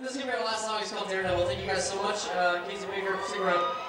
This is going to be our last song. It's called Daredevil. Thank you guys so much. Uh, Casey Baker, stick around.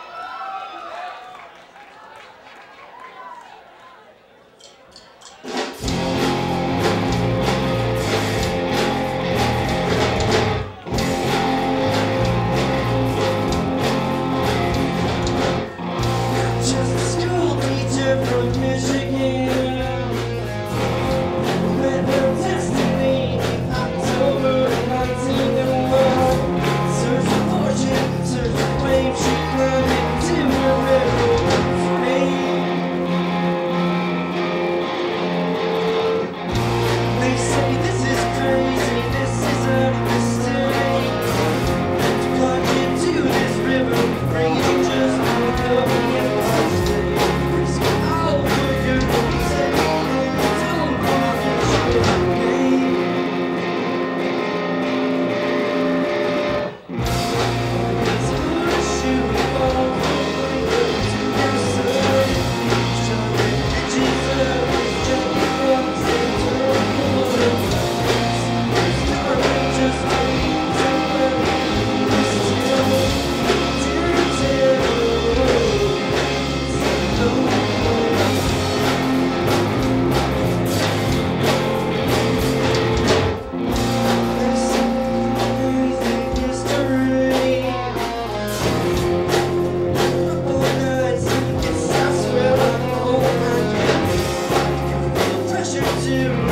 to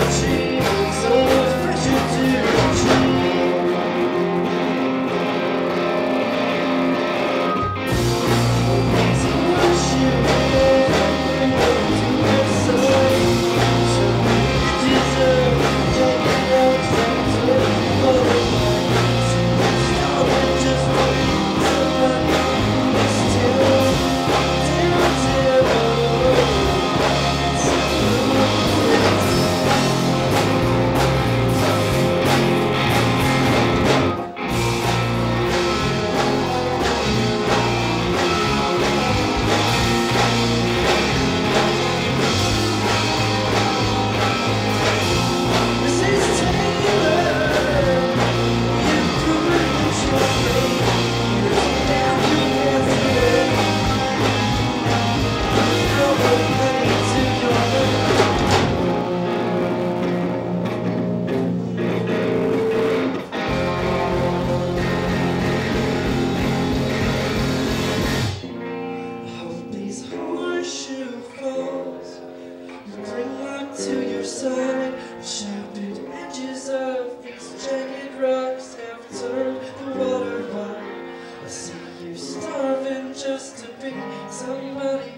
the shattered edges of these jagged rocks have turned the water white. I see you starving just to be somebody.